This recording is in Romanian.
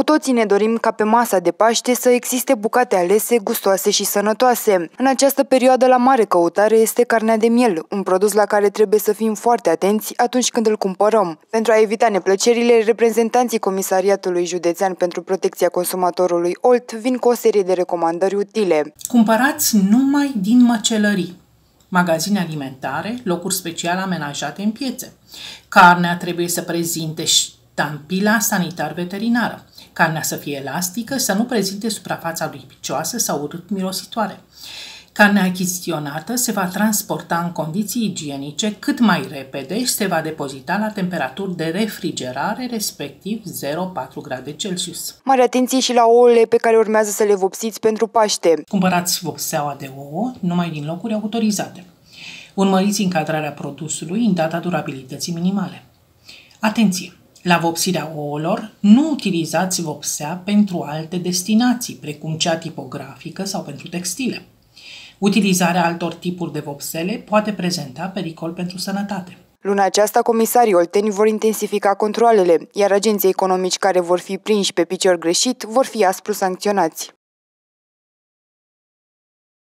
Cu toții ne dorim ca pe masa de Paște să existe bucate alese, gustoase și sănătoase. În această perioadă la mare căutare este carnea de miel, un produs la care trebuie să fim foarte atenți atunci când îl cumpărăm. Pentru a evita neplăcerile, reprezentanții Comisariatului Județean pentru Protecția Consumatorului OLT vin cu o serie de recomandări utile. Cumpărați numai din măcelării magazine alimentare, locuri special amenajate în piețe. Carnea trebuie să prezinte ștampila sanitar-veterinară. Carnea să fie elastică, să nu prezinte suprafața lui picioasă sau urât mirositoare. Carnea achiziționată se va transporta în condiții igienice cât mai repede și se va depozita la temperaturi de refrigerare, respectiv 0,4 grade Celsius. Mare atenție și la ouăle pe care urmează să le vopsiți pentru Paște. Cumpărați vopseaua de ouă numai din locuri autorizate. Urmăriți încadrarea produsului în data durabilității minimale. Atenție! La vopsirea ouălor, nu utilizați vopsea pentru alte destinații, precum cea tipografică sau pentru textile. Utilizarea altor tipuri de vopsele poate prezenta pericol pentru sănătate. Luna aceasta, comisarii olteni vor intensifica controlele, iar agenții economici care vor fi prinși pe picior greșit vor fi aspru sancționați.